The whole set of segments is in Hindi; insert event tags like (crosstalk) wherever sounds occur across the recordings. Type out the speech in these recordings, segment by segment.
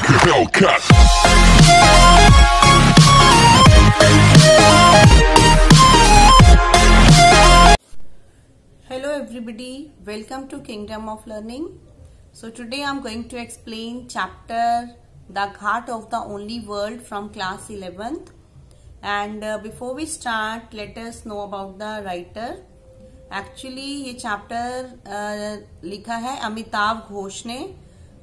like a Hellcat. Hello everybody, welcome to Kingdom of Learning. So today I'm going to explain chapter The Ghat of the Only World from class 11th. And uh, before we start, let us know about the writer. Actually ये चैप्टर लिखा है अमिताभ घोष ने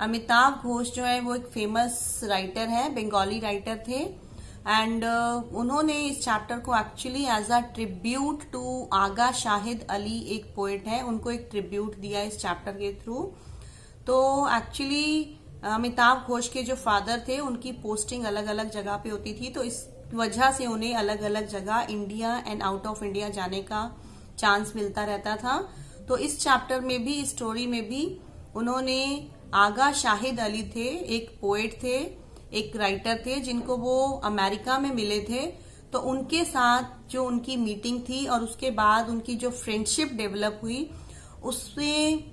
अमिताभ घोष जो है वो एक फ़ेमस राइटर है बंगाली राइटर थे। एंड uh, उन्होंने इस चैप्टर को actually as a tribute to Agha Shahid Ali एक पोएट है। उनको एक ट्रिब्यूट दिया इस चैप्टर के थ्रू तो एक्चुअली अमिताभ घोष के जो फादर थे उनकी पोस्टिंग अलग अलग जगह पे होती थी। तो इस वजह से उन्हें अलग अलग जगह India and out of India जाने का चांस मिलता रहता था। तो इस चैप्टर में भी इस स्टोरी में भी उन्होंने आगा शाहिद अली थे, एक पोएट थे, एक राइटर थे, जिनको वो अमेरिका में मिले थे। तो उनके साथ जो उनकी मीटिंग थी और उसके बाद उनकी जो फ्रेंडशिप डेवलप हुई उसमें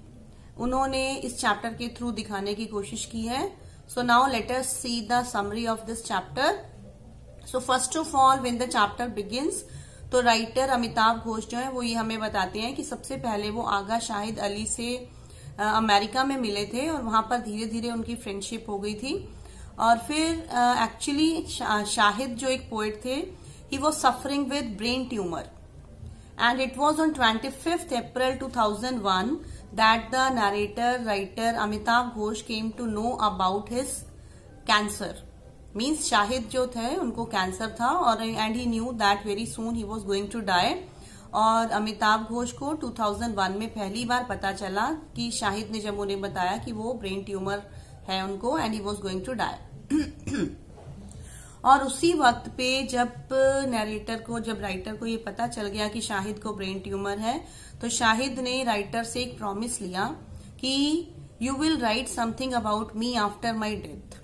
उन्होंने इस चैप्टर के थ्रू दिखाने की कोशिश की है। So now let us see the summary of this chapter so first of all when the chapter begins तो राइटर अमिताभ घोष जो है, वो ये हमें बताते हैं कि सबसे पहले वो आगा शाहिद अली से अमेरिका में मिले थे और वहाँ पर धीरे धीरे उनकी फ्रेंडशिप हो गई थी। और फिर एक्चुअली शाहिद जो एक पोएट थे he was suffering with brain tumour and it was on twenty fifth April two thousand one that the narrator writer Amitabh Ghosh came to know about his cancer means Shahid जो थे, उनको कैंसर था और and he knew that very soon he was going to die और अमिताभ घोष को 2001 में पहली बार पता चला कि शाहिद ने जब उन्हें बताया कि वो ब्रेन ट्यूमर है उनको and he was going to die और उसी वक्त पे जब नरेटर को, जब राइटर को ये पता चल गया कि शाहिद को ब्रेन ट्यूमर है तो शाहिद ने राइटर से एक प्रॉमिस लिया कि you will write something about me after my death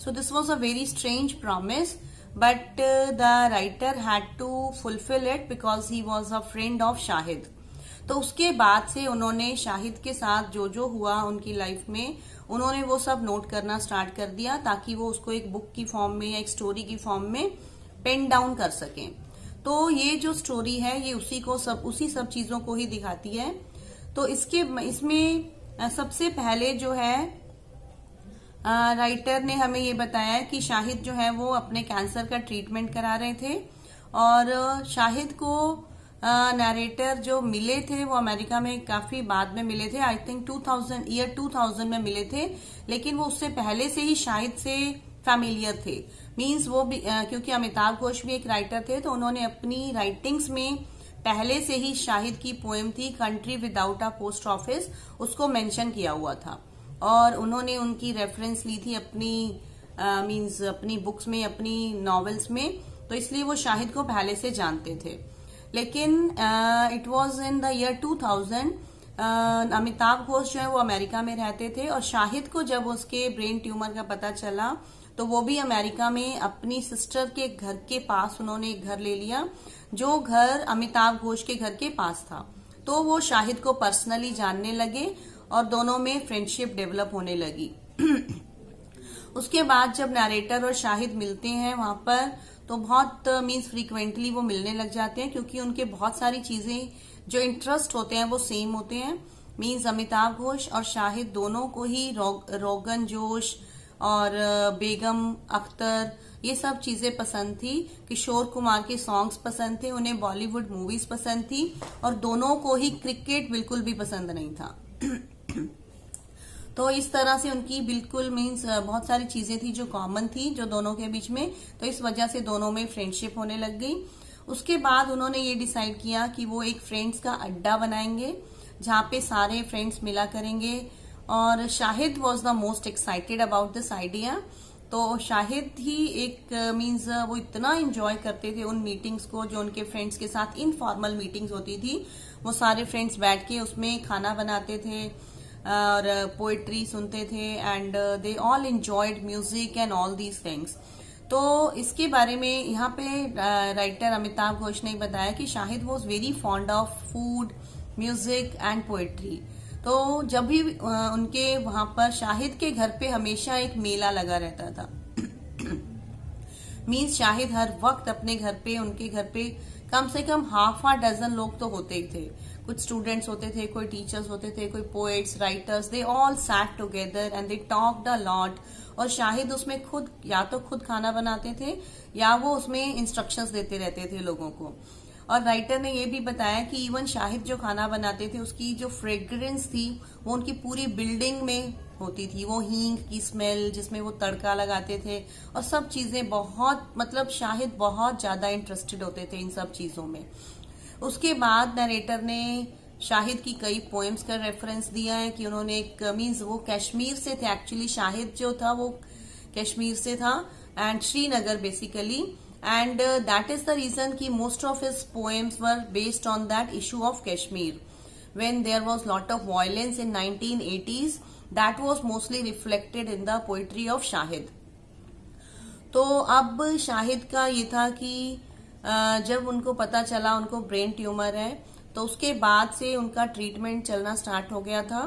so this was a very strange promise but the writer had to fulfil it because he was a friend of Shahid तो उसके बाद से उन्होंने शाहिद के साथ जो जो हुआ उनकी लाइफ में, उन्होंने वो सब नोट करना स्टार्ट कर दिया ताकि वो उसको एक बुक की फॉर्म में या एक स्टोरी की फॉर्म में पेन डाउन कर सकें। तो ये जो स्टोरी है, ये उसी को सब, उसी सब चीज़ों को ही दिखाती है। तो इसके, इसमें, सबसे पहले जो है राइटर ने हमें ये बताया कि शाहिद जो है वो अपने कैंसर का ट्रीटमेंट करा रहे थे और शाहिद को नरेटर जो मिले थे वो अमेरिका में काफ़ी बाद में मिले थे। आई थिंक 2000 ईयर 2000 में मिले थे लेकिन वो उससे पहले से ही शाहिद से फैमिलियर थे। मींस वो भी आ, क्योंकि अमिताभ घोष भी एक राइटर थे तो उन्होंने अपनी राइटिंग्स में पहले से ही शाहिद की पोएम थी country without a post office उसको मेंशन किया हुआ था। और उन्होंने उनकी रेफरेंस ली थी अपनी मींस अपनी बुक्स में, अपनी नॉवेल्स में तो इसलिए वो शाहिद को पहले से जानते थे। लेकिन it was in the year 2000 Amitabh Ghosh जो है वो अमेरिका में रहते थे और शाहिद को जब उसके ब्रेन ट्यूमर का पता चला तो वो भी अमेरिका में अपनी सिस्टर के घर के पास उन्होंने एक घर ले लिया, जो घर अमिताभ घोष के घर के पास था। तो वो शाहिद को पर्सनली जानने लगे और दोनों में फ्रेंडशिप डेवलप होने लगी। (clears throat) उसके बाद जब नरेटर और शाहिद मिलते हैं वहाँ पर तो बहुत मीन्स फ्रीक्वेंटली वो मिलने लग जाते हैं क्योंकि उनके बहुत सारी चीज़ें जो इंटरेस्ट होते हैं वो सेम होते हैं। मीन्स अमिताभ घोष और शाहिद दोनों को ही रोग, रोगन जोश और बेगम अख्तर ये सब चीज़ें पसंद थी। किशोर कुमार के सॉन्ग्स पसंद थे उन्हें बॉलीवुड मूवीज़ पसंद थी और दोनों को ही क्रिकेट बिल्कुल भी पसंद नहीं था। (clears throat) तो इस तरह से उनकी बिल्कुल मीन्स बहुत सारी चीज़ें थी जो कॉमन थी, जो दोनों के बीच में। तो इस वजह से दोनों में फ्रेंडशिप होने लग गई। उसके बाद उन्होंने ये डिसाइड किया कि वो एक फ्रेंड्स का अड्डा बनाएँगे, जहाँ पे सारे फ्रेंड्स मिला करेंगे। और Shahid was the most excited about this idea तो शाहिद ही एक मीन्स वो इतना एंजॉय करते थे उन मीटिंग्स को, जो उनके फ्रेंड्स के साथ इनफॉर्मल मीटिंग्स होती थी। वो सारे फ्रेंड्स बैठ के उसमें खाना बनाते थे। और पोएट्री सुनते थे and they all enjoyed music and all these things तो इसके बारे में यहाँ पे राइटर अमिताभ घोष ने बताया कि Shahid was very fond of food music and poetry तो जब भी उनके वहाँ पर शाहिद के घर पे हमेशा एक मेला लगा रहता था। (coughs) मीन्स शाहिद हर वक्त अपने घर पे, उनके घर पे कम से कम हाफ़ आ डजन लोग तो होते ही थे। कुछ स्टूडेंट्स होते थे, कोई टीचर्स होते थे, कोई poets writers they all sat together and they talk the lot और शाहिद उसमें खुद, या तो खुद खाना बनाते थे, या वो उसमें इंस्ट्रक्शंस देते रहते थे लोगों को। और राइटर ने ये भी बताया कि इवन शाहिद जो खाना बनाते थे, उसकी जो फ्रेग्रेंस थी, वो उनकी पूरी बिल्डिंग में होती थी। वो हींग की स्मेल जिसमें वो तड़का लगाते थे, और सब चीज़ें बहुत मतलब शाहिद बहुत ज़्यादा इंटरेस्टेड होते थे इन सब चीज़ों में। उसके बाद नरेटर ने शाहिद की कई पोएम्स का रेफरेंस दिया है कि उन्होंने मीन्स वो कश्मीर से थे एक्चुअली शाहिद जो था वो कश्मीर से था and Srinagar basically and that is the reason कि most of his poems were based on that issue of Kashmir. When there was lot of violence in 1980s that was mostly reflected in the poetry of Shahid. तो अब शाहिद का ये था कि जब उनको पता चला, उनको ब्रेन ट्यूमर है तो उसके बाद से उनका ट्रीटमेंट चलना स्टार्ट हो गया था।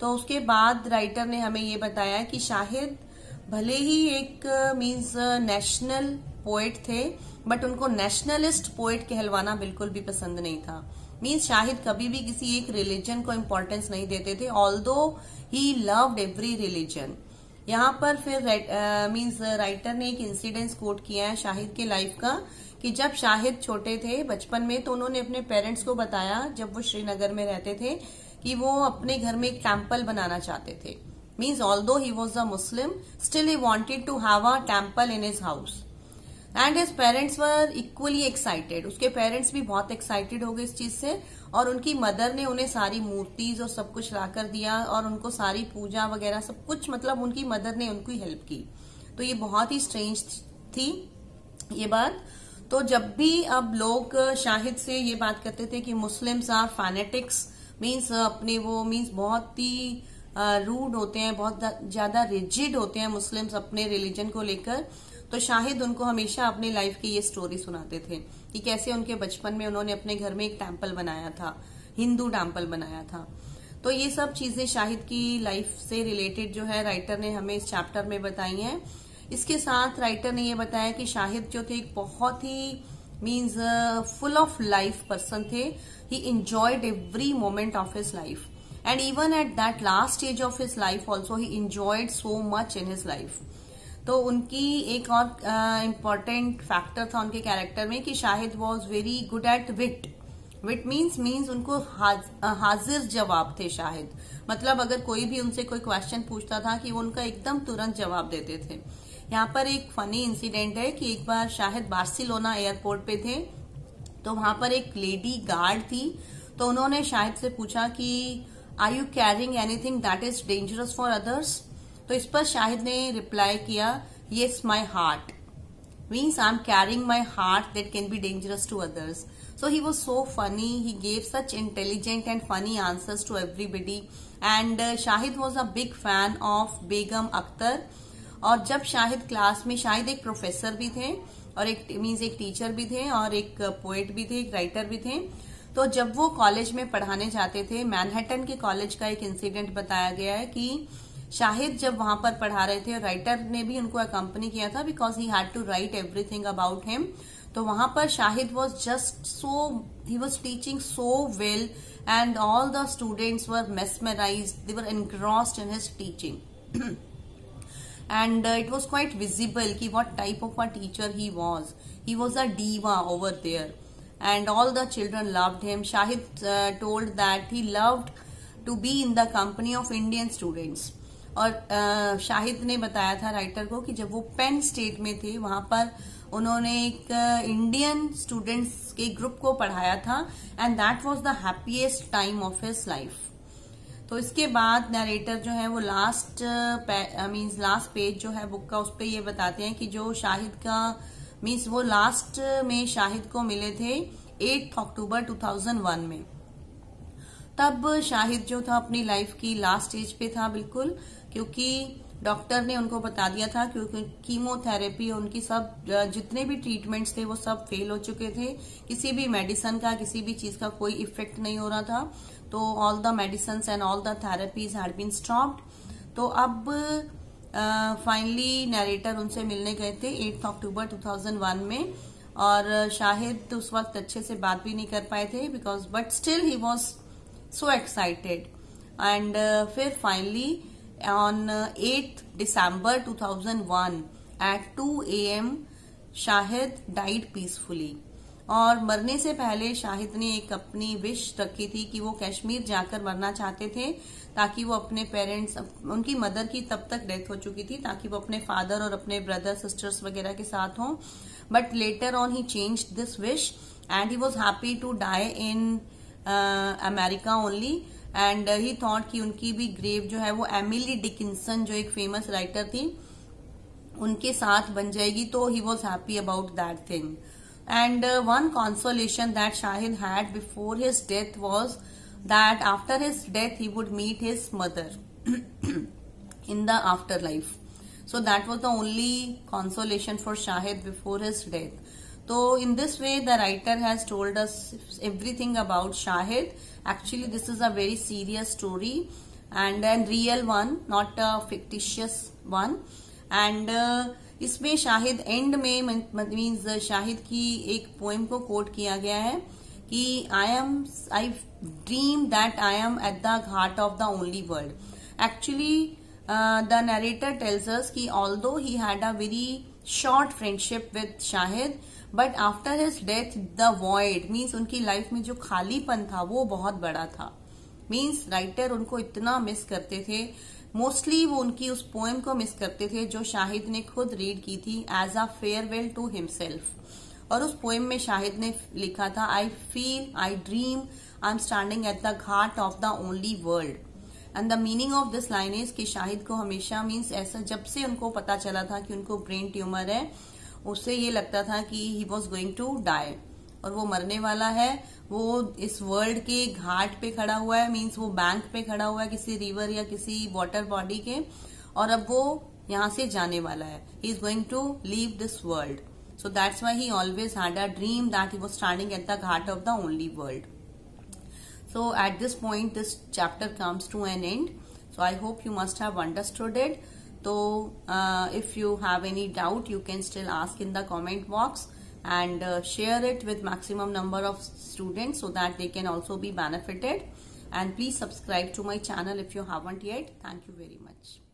तो उसके बाद राइटर ने हमें ये बताया कि शाहिद भले ही एक मीन्स नेशनल पोएट थे बट उनको नेशनलिस्ट पोएट कहलवाना बिल्कुल भी पसंद नहीं था। मीन्स शाहिद कभी भी किसी एक रिलीजन को इम्पोर्टेंस नहीं देते थे although he loved every religion यहाँ पर फिर मीन्स राइटर ने एक इंसिडेंस कोट किया है शाहिद के लाइफ का कि जब शाहिद छोटे थे बचपन में तो उन्होंने अपने पेरेंट्स को बताया, जब वो श्रीनगर में रहते थे, कि वो अपने घर में एक टेंपल बनाना चाहते थे। Means although he was a Muslim still he wanted to have a temple in his house and his parents were equally excited उसके पेरेंट्स भी बहुत एक्साइटेड हो गए इस चीज़ से। और उनकी मदर ने उन्हें सारी मूर्तिज और सब कुछ ला कर दिया, और उनको सारी पूजा वगैरह सब कुछ मतलब उनकी मदर ने उनकी हेल्प की। तो ये बहुत ही स्ट्रेंज थी, ये बात। तो जब भी अब लोग शाहिद से ये बात करते थे कि मुस्लिम्स आर फैनेटिक्स मीन्स अपने वो मीन्स बहुत ही रूड होते हैं, बहुत ज़्यादा रिजिड होते हैं मुस्लिम्स अपने रिलीजन को लेकर तो शाहिद उनको हमेशा अपनी लाइफ की ये स्टोरी सुनाते थे कि कैसे उनके बचपन में उन्होंने अपने घर में एक टेंपल बनाया था, हिंदू टेंपल बनाया था। तो ये सब चीज़ें शाहिद की लाइफ से रिलेटेड जो है राइटर ने हमें इस चैप्टर में बताई हैं। इसके साथ राइटर ने ये बताया कि शाहिद जो थे एक बहुत ही means full of life person थे. He enjoyed every moment of his life and even at that last stage of his life also he enjoyed so much in his life तो उनकी एक और इंपॉर्टेंट uh, फैक्टर था उनके कैरेक्टर में कि Shahid was very good at wit wit means means उनको हाज, हाजिर जवाब थे शाहिद। मतलब अगर कोई भी उनसे कोई क्वेश्चन पूछता था कि वो उनका एकदम तुरंत जवाब देते थे। यहाँ पर एक फनी इंसिडेंट है कि एक बार शाहिद बार्सिलोना एयरपोर्ट पे थे तो वहाँ पर एक लेडी गार्ड थी तो उन्होंने शाहिद से पूछा कि I you carrying anything that is dangerous for others तो इस पर शाहिद ने रिप्लाई किया yes my heart means I am carrying my heart that can be dangerous to others So he was so funny. He gave such intelligent and funny answers to everybody. And uh, Shahid was a big fan of Begum Akhtar. और जब शाहिद क्लास में शाहिद एक प्रोफेसर भी थे और एक मीन्स एक टीचर भी थे और एक पोएट भी थे एक राइटर भी थे तो जब वो कॉलेज में पढ़ाने जाते थे मैनहट्टन के कॉलेज का एक इंसिडेंट बताया गया है कि शाहिद जब वहाँ पर पढ़ा रहे थे राइटर ने भी उनको अकम्पनी किया था because he had to write everything about him तो वहाँ पर Shahid was just so he was teaching so well and all the students were mesmerise they were engrossed in his teaching and uh, it was quite visible ki what type of a teacher he was he was a diva over there and all the children loved him shahid uh, told that he loved to be in the company of indian students और शाहिद ने बताया था राइटर को कि जब वो पेन स्टेट में थे, वहाँ पर उन्होंने एक इंडियन स्टूडेंट्स के ग्रुप को पढ़ाया था and that was the happiest time of his life तो इसके बाद नरेटर जो है वो लास्ट मीन्स लास्ट पेज जो है बुक का, उस पर ये बताते हैं कि जो शाहिद का मीन्स वो लास्ट में शाहिद को मिले थे एट अक्टूबर 2001 में। तब शाहिद जो था अपनी लाइफ की लास्ट स्टेज पे था, बिल्कुल, क्योंकि डॉक्टर ने उनको बता दिया था, क्योंकि कीमोथेरेपी उनकी सब जितने भी ट्रीटमेंट्स थे, वो सब फेल हो चुके थे। किसी भी मेडिसन का, किसी भी चीज़ का कोई इफ़ेक्ट नहीं हो रहा था। तो all the medicine and all the therapies had been stopped तो अब फाइनली नरेटर उनसे मिलने गए थे एट्थ अक्टूबर 2001 में। और शाहिद उस वक्त अच्छे से बात भी नहीं कर पाए थे because but still he was so excited and फिर finally on eight December 2001 at 2 a.m. Shahid died peacefully और मरने से पहले शाहिद ने एक अपनी विश रखी थी कि वो कश्मीर जाकर मरना चाहते थे, ताकि वो अपने पेरेंट्स उनकी मदर की तब तक डेथ हो चुकी थी, ताकि वो अपने फादर और अपने ब्रदर सिस्टर्स वगैरह के साथ हों but later on he change this wish and he was happy to die in America only and he thought कि उनकी भी ग्रेव जो है वो एमिली डिकिंसन जो एक फ़ेमस राइटर थी, उनके साथ बन जाएगी तो he was happy about that thing and one consolation that Shahid had before his death was that after his death he would meet his mother in the after life so that was the only consolation for Shahid before his death तो in this way the writer has told us everything about Shahid actually this is a very serious story and an real one not a fictitious one and इसमें शाहिद एंड में मीन्स शाहिद की एक पोएम को कोट किया गया है कि I am I dream that I am at the ghat of the only world actually the narrator tells us कि although he had a very short friendship with Shahid but after his death the void means उनकी लाइफ में जो खालीपन था, वो बहुत बड़ा था। मीन्स राइटर उनको इतना मिस करते थे। मोस्टली वो उनकी उस पोएम को मिस करते थे, जो शाहिद ने खुद रीड की थी as a farewell to himself और उस पोएम में शाहिद ने लिखा था I feel I dream I am standing at the ghat of the only world and the meaning of this line is कि शाहिद को हमेशा मीन्स ऐसा जब से उनको पता चला था कि उनको ब्रेन ट्यूमर है, उससे ये लगता था कि he was going to die और वो मरने वाला है, वो इस वर्ल्ड के घाट पे खड़ा हुआ है मीन्स वो बैंक पे खड़ा हुआ है, किसी रिवर या किसी वाटर बॉडी के, और अब वो यहाँ से जाने वाला है। He is going to leave this world so that's why he always had a dream that he was standing at the ghat of the only world. So at this point this chapter comes to an end. So i hope you must have understood it. So uh, if you have any doubt you can still ask in the comment box and uh, share it with maximum number of students so that they can also be benefited. And please subscribe to my channel if you haven't yet. Thank you very much